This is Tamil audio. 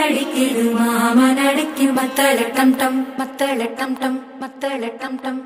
அடிக்கிது மாமன் அடிக்கும் மத்தளட்டம் டம் மத்தளட்டம் டம் மத்தளட்டம் டம்.